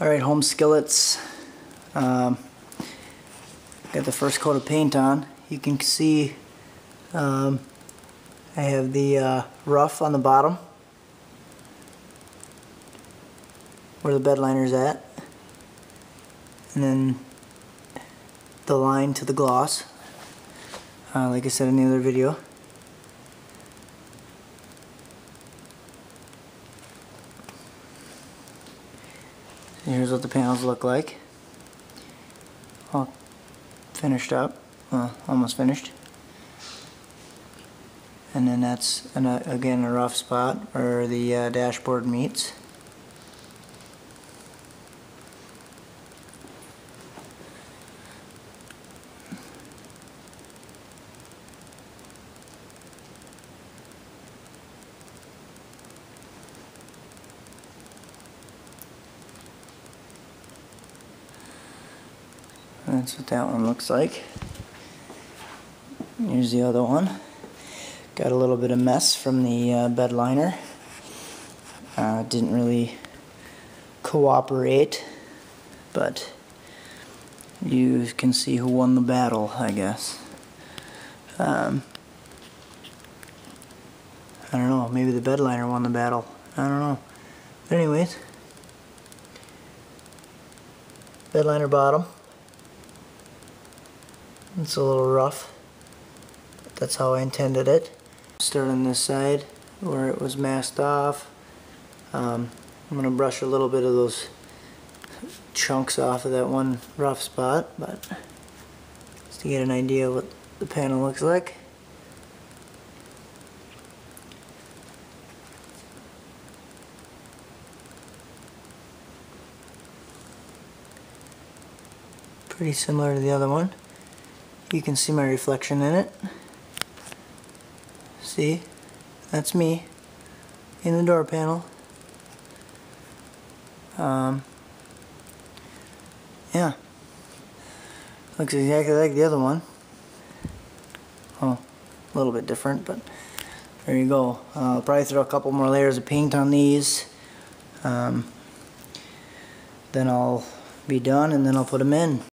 Alright, home skillets. Um, got the first coat of paint on. You can see um, I have the uh, rough on the bottom where the bed liner's at and then the line to the gloss uh, like I said in the other video here's what the panels look like. All finished up. Well almost finished. And then that's an, uh, again a rough spot where the uh, dashboard meets That's what that one looks like. Here's the other one. Got a little bit of mess from the uh, bed liner. Uh, didn't really cooperate, but you can see who won the battle, I guess. Um, I don't know, maybe the bed liner won the battle. I don't know. But anyways, bed liner bottom. It's a little rough. That's how I intended it. Start on this side where it was masked off. Um, I'm going to brush a little bit of those chunks off of that one rough spot, but just to get an idea of what the panel looks like. Pretty similar to the other one. You can see my reflection in it. See? That's me in the door panel. Um, yeah. Looks exactly like the other one. Oh, a little bit different, but there you go. Uh, I'll probably throw a couple more layers of paint on these. Um, then I'll be done and then I'll put them in.